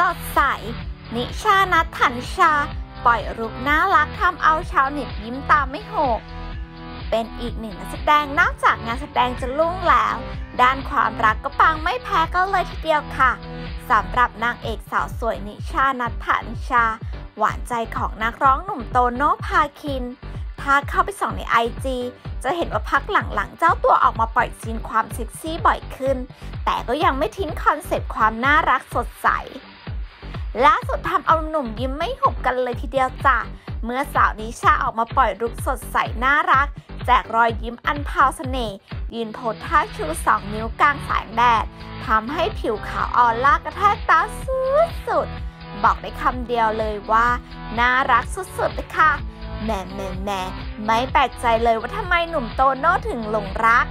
สดใส นิชานัทถันชา ปล่อยรูปน่ารักทำเอาชาวเน็ตยิ้มตามไม่หก เป็นอีกหนึ่งนักแสดงนอกจากงานแสดงจะลุ่งแล้ว ด้านความรักก็ปังไม่แพ้กันเลยทีเดียวค่ะสำหรับนางเอกสาวสวยนิชานัทถันชา หวานใจของนักร้องหนุ่มโตโน่พาคิน ถ้าเข้าไปส่องในไอจีจะเห็นว่าพักหลังๆ เจ้าตัวออกมาปล่อยซีนความเซ็กซี่บ่อยขึ้น แต่ก็ยังไม่ทิ้ง concept ความน่ารักสดใส ล่าสุดทำเอาหนุ่มยิ้มไม่หุบกันเลยทีเดียวจ้ะ เมื่อสาวณิชาออกมาปล่อยรูปสดใสน่ารัก แจกรอยยิ้มอันพราวเสน่ห์ยืน pose ท่าชูสองนิ้วกลางแสงแดดทำให้ผิวขาวออร่ากระแทกตาสุดๆบอกได้คำเดียวเลยว่า น่ารักสุดๆเลยค่ะแหม่แหม่แหม่ไม่แปลกใจเลยว่าทำไมหนุ่มโตโน่ถึงหลงรัก